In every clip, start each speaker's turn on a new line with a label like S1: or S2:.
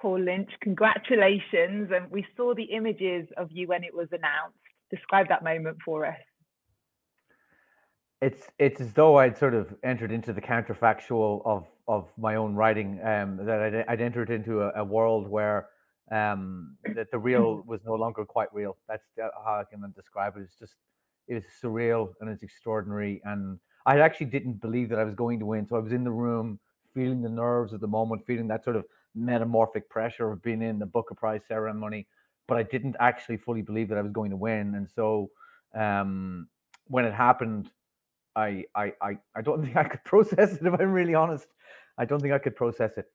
S1: Paul Lynch. Congratulations. And we saw the images of you when it was announced. Describe that moment for us.
S2: It's it's as though I'd sort of entered into the counterfactual of of my own writing. Um, that I'd, I'd entered into a, a world where um, that the real was no longer quite real. That's how I can describe it. It's just it was surreal and it's extraordinary. And I actually didn't believe that I was going to win. So I was in the room feeling the nerves of the moment, feeling that sort of metamorphic pressure of being in the Booker Prize ceremony. But I didn't actually fully believe that I was going to win. And so um, when it happened, I, I I I don't think I could process it if I'm really honest. I don't think I could process it.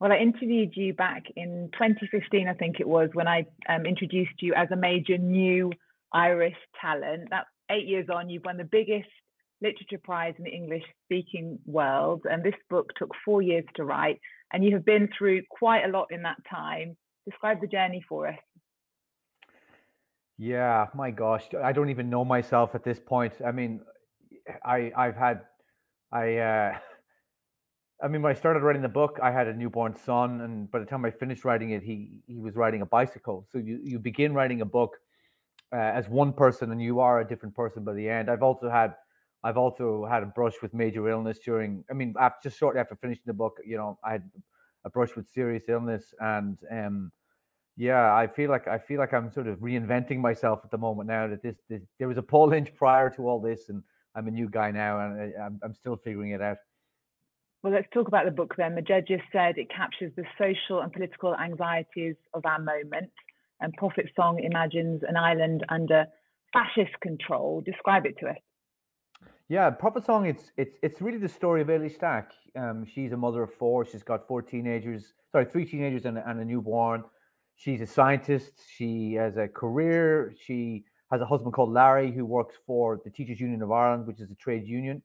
S1: Well, I interviewed you back in 2015, I think it was, when I um, introduced you as a major new Irish talent. That eight years on, you've won the biggest literature prize in the English speaking world. And this book took four years to write. And you have been through quite a lot in that time. Describe the journey for us.
S2: Yeah, my gosh, I don't even know myself at this point. I mean, I I've had I uh I mean when I started writing the book, I had a newborn son and by the time I finished writing it, he he was riding a bicycle. So you you begin writing a book uh, as one person and you are a different person by the end. I've also had I've also had a brush with major illness during I mean after just shortly after finishing the book, you know, I had a brush with serious illness and um yeah, I feel like I feel like I'm sort of reinventing myself at the moment now. That this, this there was a Paul Lynch prior to all this, and I'm a new guy now, and I, I'm I'm still figuring it out.
S1: Well, let's talk about the book then. The judges said it captures the social and political anxieties of our moment, and Prophet Song imagines an island under fascist control. Describe it to us.
S2: Yeah, Prophet Song. It's it's it's really the story of Eilish Stack. Um, she's a mother of four. She's got four teenagers. Sorry, three teenagers and, and a newborn She's a scientist. She has a career. She has a husband called Larry who works for the Teachers Union of Ireland, which is a trade union.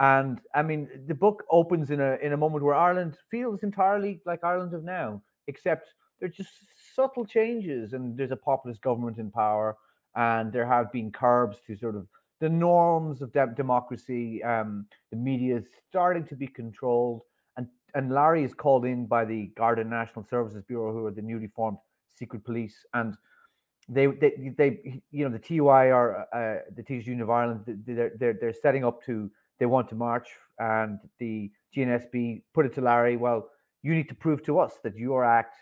S2: And I mean, the book opens in a in a moment where Ireland feels entirely like Ireland of now, except there's just subtle changes, and there's a populist government in power, and there have been curbs to sort of the norms of de- democracy. Um, the media is starting to be controlled, and and Larry is called in by the Garda National Services Bureau, who are the newly formed secret police, and they they they you know the TUI are uh, the Teachers Union of Ireland. They're, they're they're setting up to they want to march, and the GNSB put it to Larry. Well, you need to prove to us that your act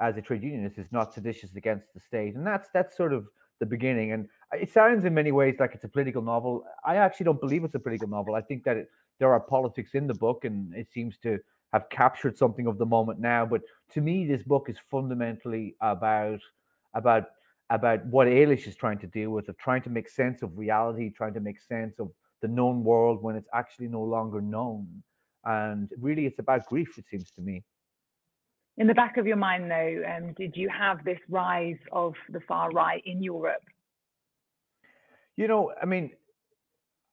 S2: as a trade unionist is not seditious against the state, and that's that's sort of the beginning. And it sounds in many ways like it's a political novel. I actually don't believe it's a political novel. I think that it, there are politics in the book, and it seems to have captured something of the moment now. But to me, this book is fundamentally about about about what Eilish is trying to deal with, of trying to make sense of reality, trying to make sense of the known world when it's actually no longer known. And really, it's about grief. It seems to me.
S1: In the back of your mind, though, um, did you have this rise of the far right in Europe?
S2: You know, I mean,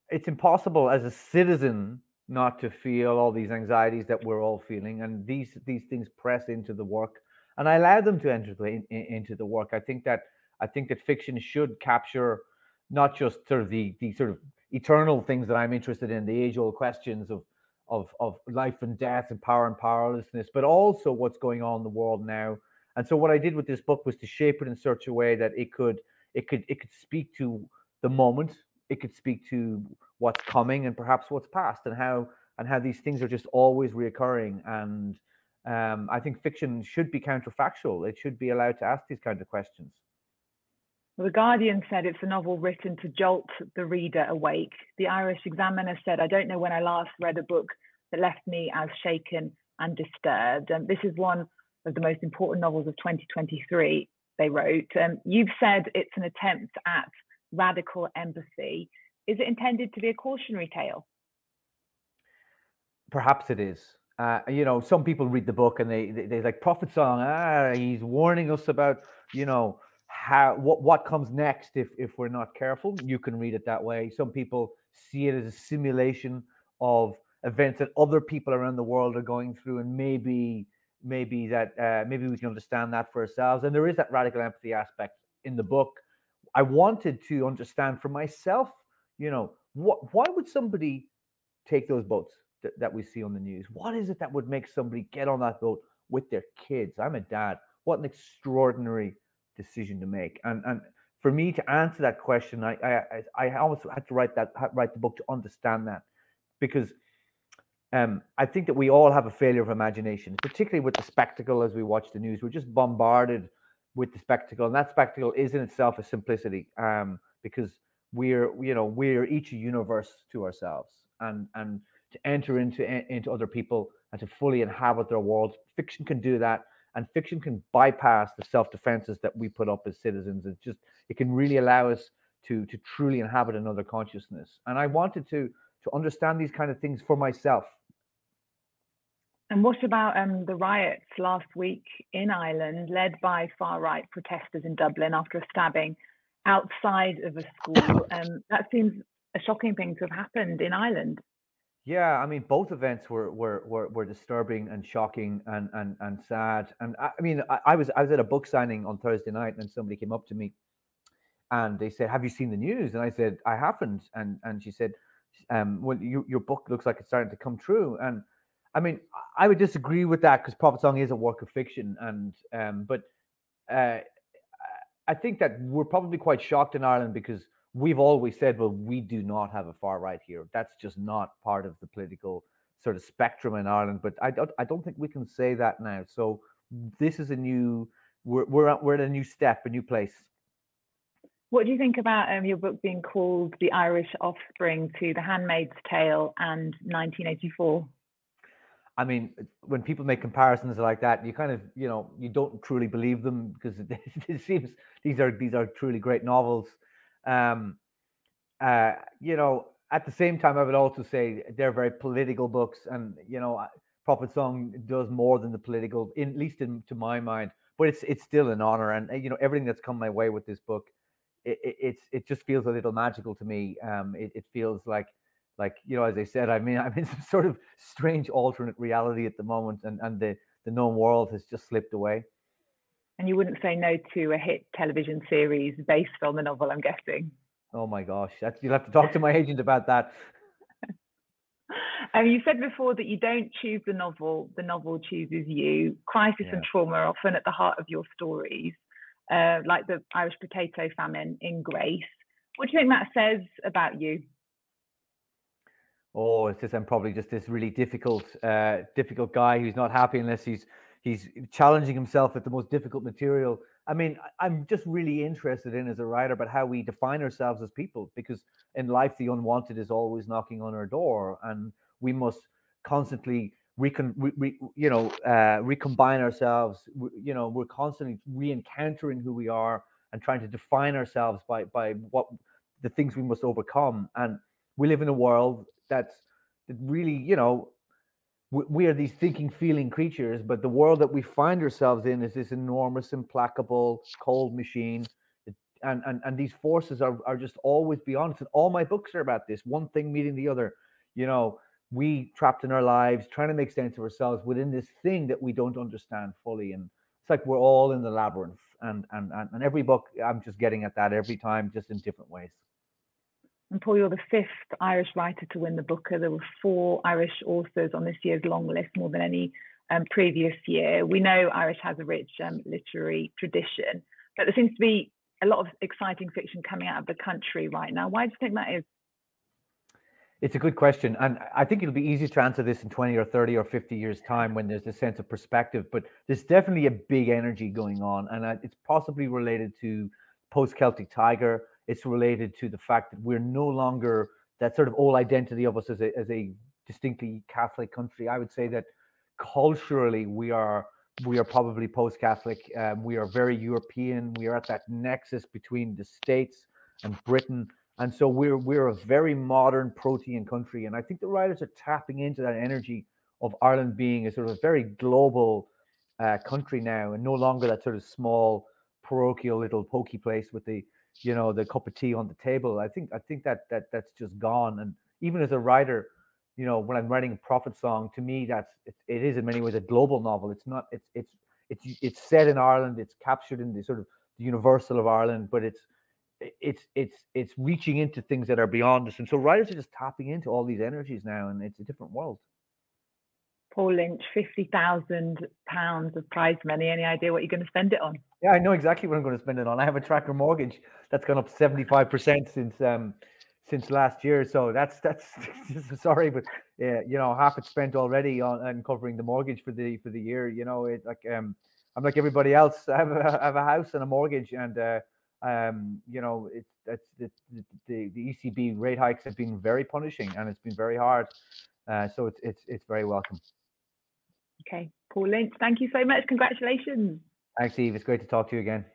S2: it's impossible as a citizen not to feel all these anxieties that we're all feeling and these these things press into the work and i allow them to enter the, in, into the work. I think that i think that fiction should capture not just sort of the the sort of eternal things that i'm interested in the age old questions of of of life and death and power and powerlessness but also what's going on in the world now. And so what i did with this book was to shape it in such a way that it could it could it could speak to the moment it could speak to what's coming and perhaps what's past and how and how these things are just always reoccurring and um, I think fiction should be counterfactual. It should be allowed to ask these kind of questions.
S1: Well, the Guardian said it's a novel written to jolt the reader awake. The Irish Examiner said, I don't know when I last read a book that left me as shaken and disturbed. And this is one of the most important novels of 2023, they wrote. Um, you've said it's an attempt at radical empathy. Is it intended to be a cautionary tale?
S2: Perhaps it is. Uh, you know, some people read the book and they, they they like Prophet Song. Ah, he's warning us about you know how what what comes next if if we're not careful. You can read it that way. Some people see it as a simulation of events that other people around the world are going through, and maybe maybe that uh, maybe we can understand that for ourselves. And there is that radical empathy aspect in the book. I wanted to understand for myself, you know, why would somebody take those boats that, that we see on the news? What is it that would make somebody get on that boat? with their kids. I'm a dad. What an extraordinary decision to make. And and for me to answer that question, I I I almost had to write that write the book to understand that because um, I think that we all have a failure of imagination, particularly with the spectacle as we watch the news. We're just bombarded with the spectacle, and that spectacle is in itself a simplicity um, because we're you know we're each a universe to ourselves, and and to enter into into other people and to fully inhabit their world. Fiction can do that, and fiction can bypass the self defenses that we put up as citizens. It just it can really allow us to to truly inhabit another consciousness. And I wanted to to understand these kind of things for myself.
S1: And what about um, the riots last week in Ireland, led by far right protesters in Dublin after a stabbing outside of a school? Um, that seems a shocking thing to have happened in Ireland.
S2: Yeah, I mean, both events were were were, were disturbing and shocking and and and sad. And I, I mean, I, I, was I was at a book signing on Thursday night, and somebody came up to me, and they said, "Have you seen the news?" And I said, "I haven't." And and she said, um, "Well, you, your book looks like it's starting to come true." And I mean, I would disagree with that because Prophet Song is a work of fiction, and um, but uh, I think that we're probably quite shocked in Ireland because we've always said, well, we do not have a far right here. That's just not part of the political sort of spectrum in Ireland. But I don't, I don't think we can say that now. So this is a new, we're we're at, we're at a new step, a new place.
S1: What do you think about um, your book being called "The Irish Offspring" to *The Handmaid's Tale* and 1984? I
S2: mean, when people make comparisons like that, you kind of, you know, you don't truly believe them because it, it seems these are these are truly great novels. Um, uh, you know, at the same time, I would also say they're very political books, and you know, Prophet Song does more than the political, in, at least in, to my mind. But it's it's still an honor, and uh, you know, everything that's come my way with this book, it, it it's it just feels a little magical to me. Um, it, it feels like like you know, as I said, I mean, I'm in some sort of strange alternate reality at the moment, and and the the known world has just slipped away.
S1: And you wouldn't say no to a hit television series based on the novel, I'm guessing.
S2: Oh my gosh, that's, you'll have to talk to my agent about that.
S1: Um, you said before that you don't choose the novel, the novel chooses you. Crisis yeah. and trauma are often at the heart of your stories, uh, like the Irish potato famine in Grace. What do you think that says about you?
S2: Oh, it's just I'm probably just this really difficult, uh, difficult guy who's not happy unless he's he's challenging himself with the most difficult material. I mean, I'm just really interested in as a writer about how we define ourselves as people, because in life the unwanted is always knocking on our door, and we must constantly recon, re, re, you know, uh, recombine ourselves. You know, we're constantly re-encountering who we are and trying to define ourselves by by what the things we must overcome. And we live in a world that's that really, you know, we are these thinking, feeling creatures, but the world that we find ourselves in is this enormous, implacable, cold machine. And, and, and these forces are, are just always beyond us. And all my books are about this one thing meeting the other. You know, we trapped in our lives, trying to make sense of ourselves within this thing that we don't understand fully. And it's like we're all in the labyrinth. And, and, and, and every book, I'm just getting at that every time, just in different ways.
S1: And Paul, you're the fifth Irish writer to win the Booker. There were four Irish authors on this year's long list, more than any um, previous year. We know Irish has a rich um, literary tradition, but there seems to be a lot of exciting fiction coming out of the country right now. Why do you think that is?
S2: It's a good question. And I think it'll be easy to answer this in 20 or 30 or 50 years' time when there's a sense of perspective. But there's definitely a big energy going on. And it's possibly related to post Celtic Tiger it's related to the fact that we're no longer that sort of old identity of us as a, as a distinctly Catholic country. I would say that culturally we are we are probably post-Catholic. Um, we are very European. We are at that nexus between the states and Britain, and so we're we're a very modern protean country. And I think the writers are tapping into that energy of Ireland being a sort of a very global uh, country now, and no longer that sort of small parochial little pokey place with the you know the cup of tea on the table. I think i think that that that's just gone. And even as a writer you know when i'm writing a prophet song to me that's it, it is in many ways a global novel. It's not it's it's it's it's set in ireland. It's captured in the sort of the universal of ireland but it's it's it's it's reaching into things that are beyond us. And so writers are just tapping into all these energies now and it's a different world.
S1: Paul Lynch, fifty thousand pounds of prize money. Any idea what you're going to spend it on?
S2: Yeah, I know exactly what I'm going to spend it on. I have a tracker mortgage that's gone up 75% since um since last year. So that's that's sorry, but yeah, you know, half it's spent already on and covering the mortgage for the for the year. You know, it like um I'm like everybody else. I have a, I have a house and a mortgage, and uh, um, you know, it's that's the, the the ECB rate hikes have been very punishing, and it's been very hard. Uh, so it's it's it's very welcome.
S1: Okay, Paul Lynch, thank you so much. Congratulations.
S2: Thanks, Eve. It's great to talk to you again.